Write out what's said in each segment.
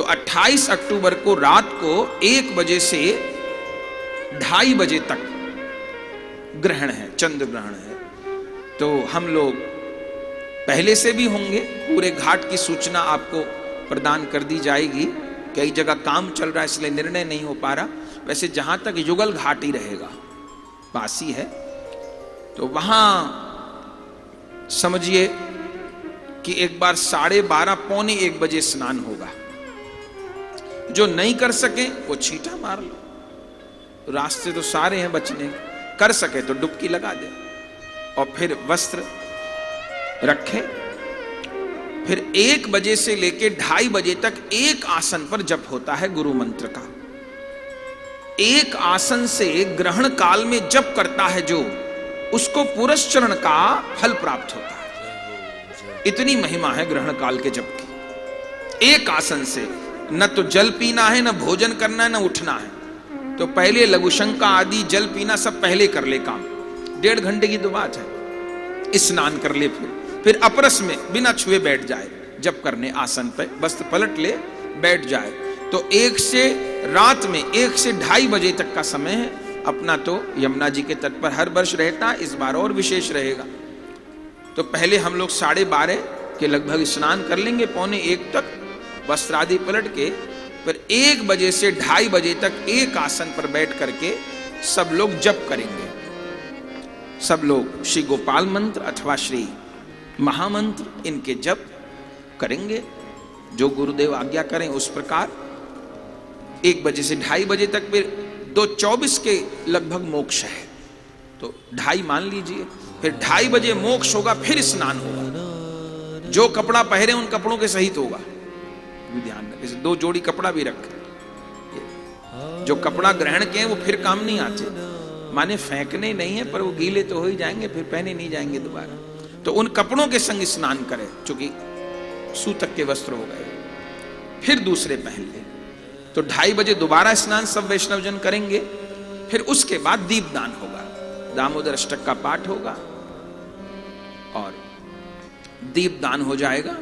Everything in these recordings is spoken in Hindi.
तो 28 अक्टूबर को रात को एक बजे से ढाई बजे तक ग्रहण है, चंद्र ग्रहण है। तो हम लोग पहले से भी होंगे, पूरे घाट की सूचना आपको प्रदान कर दी जाएगी। कई जगह काम चल रहा है, इसलिए निर्णय नहीं हो पा रहा। वैसे जहाँ तक युगल घाट ही रहेगा, पासी है। तो वहाँ समझिए कि एक बार साढ़े बारह, पौने एक बजे स्नान होगा। जो नहीं कर सके, वो छीटा मार लो। रास्ते तो सारे हैं बचने कर सके तो डुबकी लगा दे। और फिर वस्त्र रखे। फिर एक बजे से लेकर ढाई बजे तक एक आसन पर जप होता है गुरु मंत्र का। एक आसन से ग्रहण काल में जप करता है जो, उसको पुरस्चरण का फल प्राप्त होता है। इतनी महिमा है ग्रहण काल के जप की। एक आसन से न तो जल पीना है, न भोजन करना है, न उठना है। तो पहले लघुशंका आदि, जल पीना सब पहले कर ले काम। डेढ़ घंटे की तो बात है। स्नान कर ले फिर। फिर अपरस में बिना छुए बैठ जाए, जब करने आसन पे वस्त्र पलट ले, बैठ जाए। तो एक से रात में, एक से ढाई बजे तक का समय है। अपना तो यमुना जी के तट पर हर वर्ष रहता, इस बार और विशेष रहेगा। तो पहले हम लोग साढ़े बारह के लगभग स्नान कर लेंगे, पौने एक तक। वस्त्र आदि पलट के फिर एक बजे से ढाई बजे तक एक आसन पर बैठ करके सब लोग जप करेंगे। सब लोग श्री गोपाल मंत्र अथवा श्री महामंत्र इनके जप करेंगे। जो गुरुदेव आज्ञा करें उस प्रकार। एक बजे से ढाई बजे तक फिर दो चौबीस के लगभग मोक्ष है। तो ढाई मान लीजिए, फिर ढाई बजे मोक्ष होगा, फिर स्नान होगा। जो कपड़ा पहरे उन कपड़ों के सहित होगा। ध्यान रखें दो जोड़ी कपड़ा भी रखें। जो कपड़ा ग्रहण के हैं, वो फिर काम नहीं आते। माने फेंकने नहीं है, पर वो गीले तो हो ही जाएँगे, फिर पहने नहीं जाएँगे दोबारा। तो उन कपड़ों के संग स्नान करें, चूँकि सूतक के वस्त्र हो गए। फिर दूसरे पहन ले। तो ढाई बजे दोबारा स्नान सब वैष्णव जन करेंगे। फिर उसके बाद दीपदान होगा। दामोदर अष्टक का पाठ होगा। और दीपदान हो जाएगा।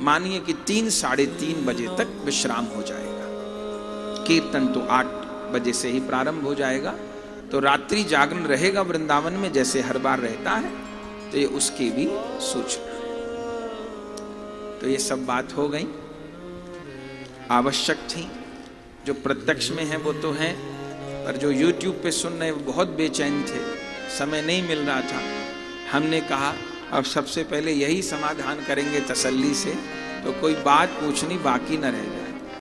मानिए कि तीन, साढ़े तीन बजे तक विश्राम हो जाएगा। कीर्तन तो आठ बजे से ही प्रारंभ हो जाएगा। तो रात्रि जागरण रहेगा वृंदावन में, जैसे हर बार रहता है तो ये उसकी भी सूचना तो ये सब बात हो गई। आवश्यक थी। जो प्रत्यक्ष में है वो तो है, पर जो YouTube पे सुन रहे बहुत बेचैन थे। समय नहीं मिल रहा था। हमने कहा अब सबसे पहले यही समाधान करेंगे तसल्ली से तो कोई बात पूछनी बाकी न रह जाए